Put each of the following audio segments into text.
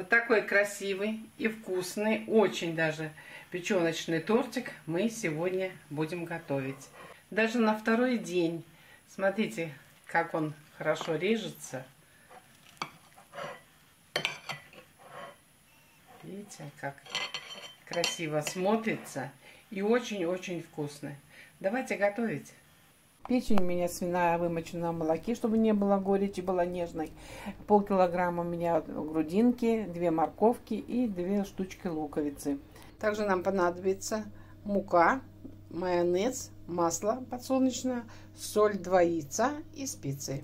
Вот такой красивый и вкусный, очень даже печеночный тортик мы сегодня будем готовить. Даже на второй день. Смотрите, как он хорошо режется. Видите, как красиво смотрится и очень-очень вкусный. Давайте готовить. Печень у меня свиная вымочена в молоке, чтобы не было горечи, была нежной. Полкилограмма у меня грудинки, две морковки и две штучки луковицы. Также нам понадобится мука, майонез, масло подсолнечное, соль, два яйца и специи.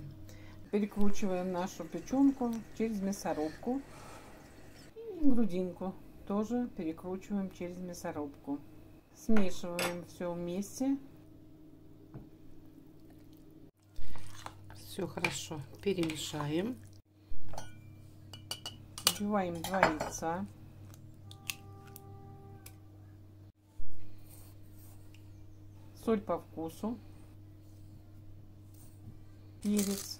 Перекручиваем нашу печенку через мясорубку. И грудинку тоже перекручиваем через мясорубку. Смешиваем все вместе. Все хорошо перемешаем. Вбиваем два яйца. Соль по вкусу. Перец.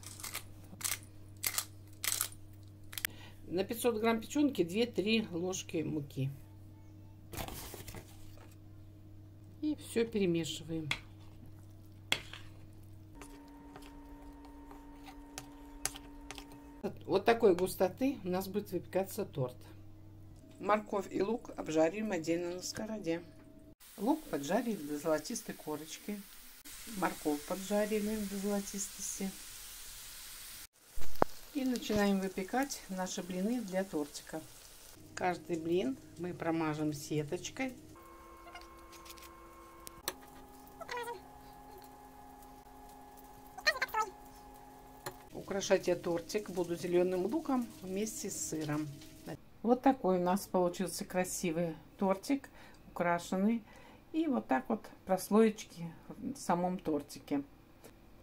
На 500 грамм печенки 2-3 ложки муки. И все перемешиваем. Вот такой густоты у нас будет выпекаться торт. Морковь и лук обжариваем отдельно на сковороде. Лук поджарили до золотистой корочки. Морковь поджарили до золотистости. И начинаем выпекать наши блины для тортика. Каждый блин мы промажем сеточкой Украшать я тортик буду зеленым луком вместе с сыром. Вот такой у нас получился красивый тортик, украшенный. И вот так вот прослоечки в самом тортике.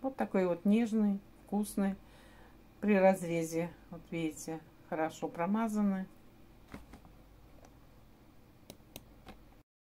Вот такой вот нежный, вкусный. При разрезе, вот видите, хорошо промазаны.